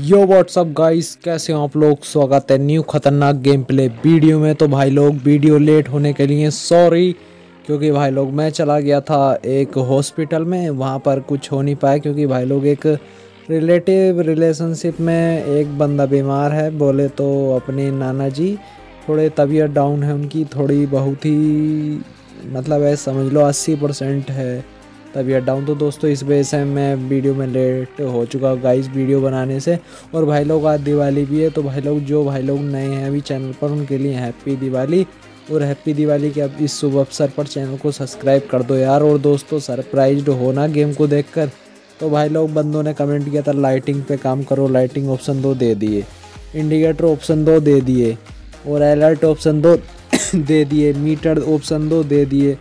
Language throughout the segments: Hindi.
यो व्हाट्सअप गाइस कैसे हो आप लोग? स्वागत है न्यू खतरनाक गेम प्ले वीडियो में। तो भाई लोग वीडियो लेट होने के लिए सॉरी क्योंकि भाई लोग, मैं चला गया था एक हॉस्पिटल में। वहाँ पर कुछ हो नहीं पाया, क्योंकि भाई लोग एक रिलेटिव रिलेशनशिप में एक बंदा बीमार है। बोले तो अपने नाना जी, थोड़े तबीयत डाउन है उनकी, थोड़ी बहुत ही मतलब है समझ लो, अस्सी परसेंट है। तबीयत डाउन तो दोस्तों इस वजह से मैं वीडियो में लेट हो चुका हूँ गाइस वीडियो बनाने से। और भाई लोग आज दिवाली भी है तो भाई लोग जो भाई लोग नए हैं अभी चैनल पर, उनके लिए हैप्पी दिवाली। और हैप्पी दिवाली के अब इस शुभ अवसर पर चैनल को सब्सक्राइब कर दो यार। और दोस्तों सरप्राइज़ हो ना गेम को देख तो भाई लोग, बंदों ने कमेंट किया था लाइटिंग पे काम करो लाइटिंग ऑप्शन दो दे दिए। इंडिकेटर ऑप्शन दो दे दिए। और अलर्ट ऑप्शन दो दे दिए। मीटर ऑप्शन दो दे दिए।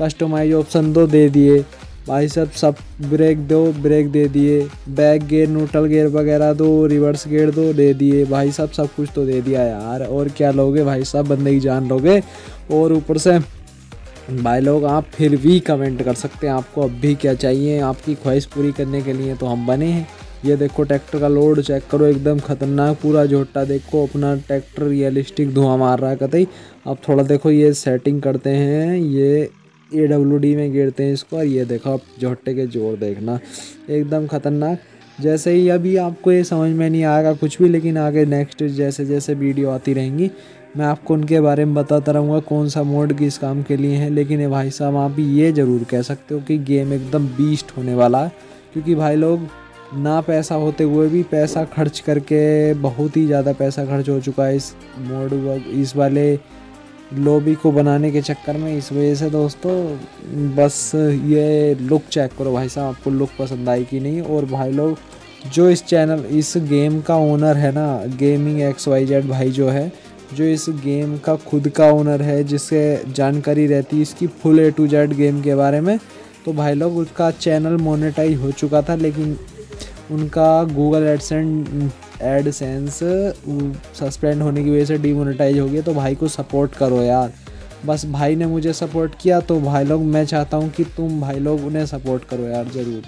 कस्टमाइज ऑप्शन दो दे दिए। भाई साहब, सब ब्रेक दो ब्रेक दे दिए। बैक गेयर न्यूट्रल गेयर वगैरह दो रिवर्स गेयर दो, दे दिए। भाई साहब, सब कुछ तो दे दिया यार। और क्या लोगे भाई साहब, बंदे की जान लोगे? और ऊपर से, भाई लोग, आप फिर भी कमेंट कर सकते हैं, आपको अब भी क्या चाहिए? आपकी ख्वाहिश पूरी करने के लिए तो हम बने हैं। ये देखो ट्रैक्टर का लोड चेक करो, एकदम खतरनाक पूरा जोटा देखो, अपना ट्रैक्टर रियलिस्टिक धुआँ मार रहा है कतई। अब थोड़ा देखो, ये सेटिंग करते हैं, ये ए डब्ल्यू डी में गिरते हैं इसको और ये देखो, आप जोटे के ज़ोर देखना। एकदम ख़तरनाक। जैसे ही अभी आपको ये समझ में नहीं आएगा कुछ भी, लेकिन आगे नेक्स्ट जैसे जैसे वीडियो आती रहेंगी, मैं आपको उनके बारे में बताता रहूँगा कौन सा मोड किस काम के लिए है। लेकिन ये भाई साहब, आप भी ये ज़रूर कह सकते हो कि गेम एकदम बीस्ट होने वाला है। क्योंकि भाई लोग ना पैसा होते हुए भी पैसा खर्च करके बहुत ही ज़्यादा पैसा खर्च हो चुका है इस मोड इस वाले लॉबी को बनाने के चक्कर में इस वजह से दोस्तों, बस ये लुक चेक करो भाई साहब, आपको लुक पसंद आई कि नहीं? और भाई लोग, जो इस चैनल इस गेम का ओनर है ना गेमिंग एक्स वाई जेड भाई जो है, जो इस गेम का खुद का ओनर है, जिससे जानकारी रहती है इसकी full A to Z game के बारे में तो भाई लोग, उसका चैनल मोनेटाइज हो चुका था, लेकिन उनका गूगल एडसेंड एडसेंस सस्पेंड होने की वजह से डीमोनेटाइज हो गया तो भाई को सपोर्ट करो यार। बस भाई ने मुझे सपोर्ट किया तो भाई लोग, मैं चाहता हूँ कि तुम भाई लोग उन्हें सपोर्ट करो यार, ज़रूर।